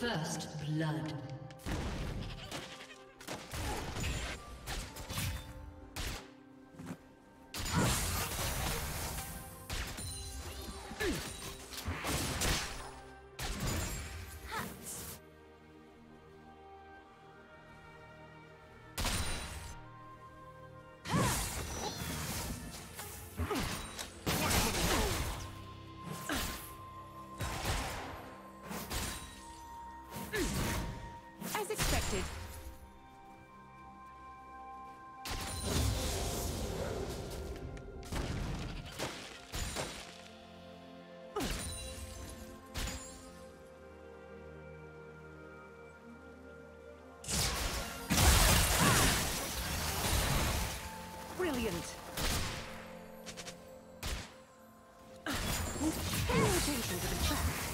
First blood. Pay attention to the trap.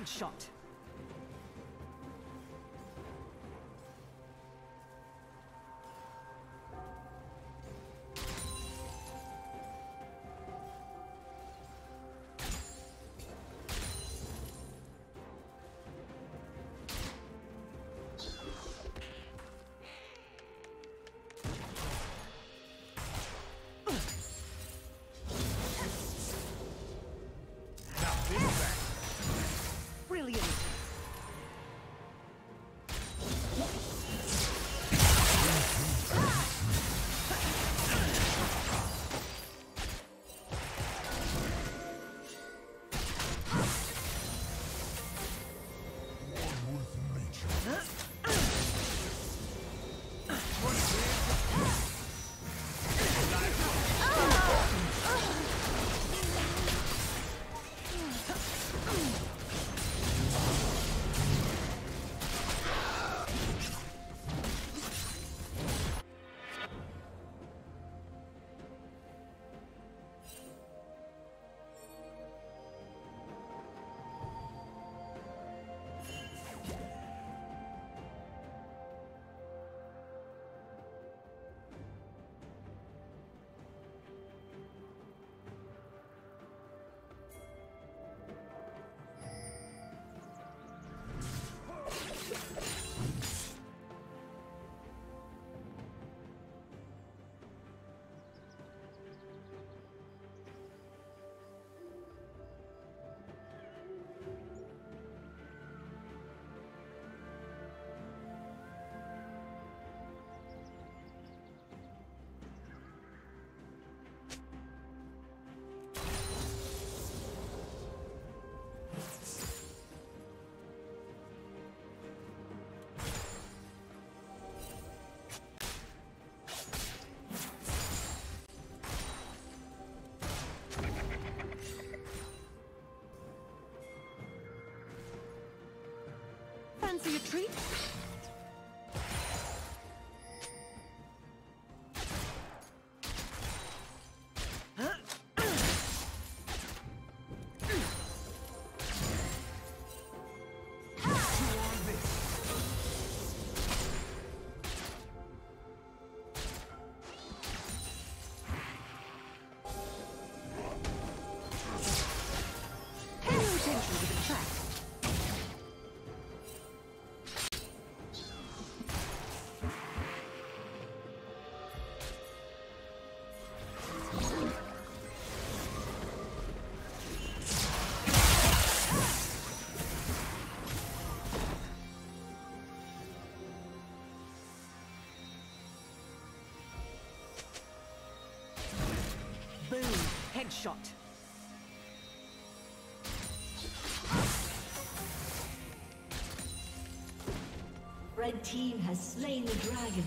Headshot. Fancy a treat? Blue, headshot. Red team has slain the dragon.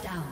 Down.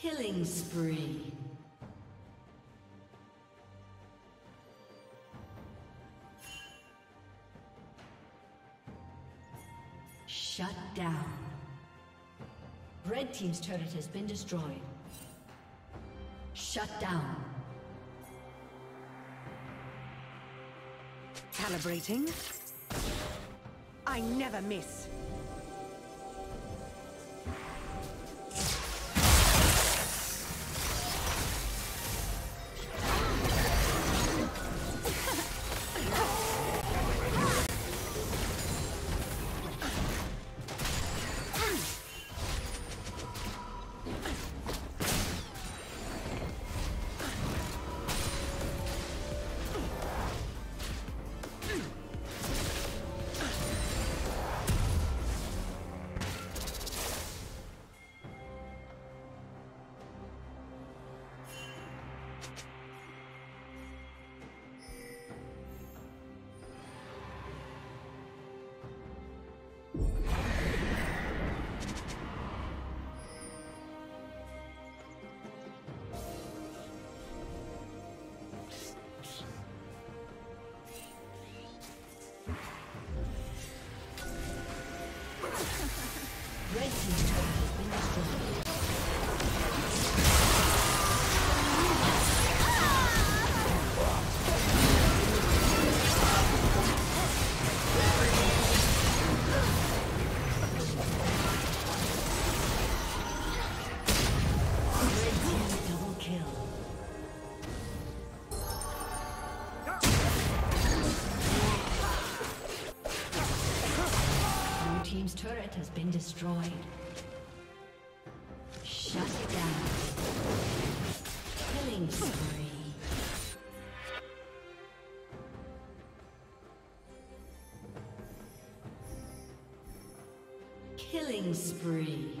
Killing spree. Shut down. Red Team's turret has been destroyed. Shut down. Calibrating. I never miss. Has been destroyed. Shut it down. Killing spree. Killing spree.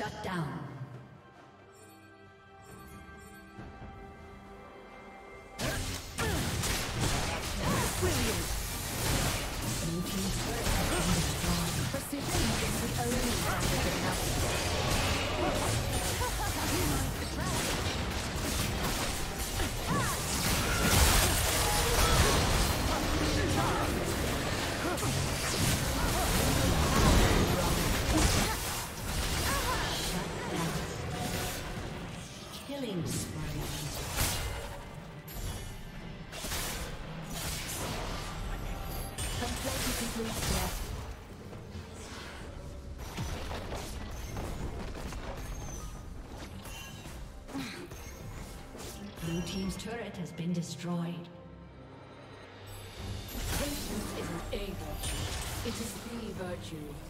Shut down. Turret has been destroyed. Patience isn't a virtue, it is the virtue.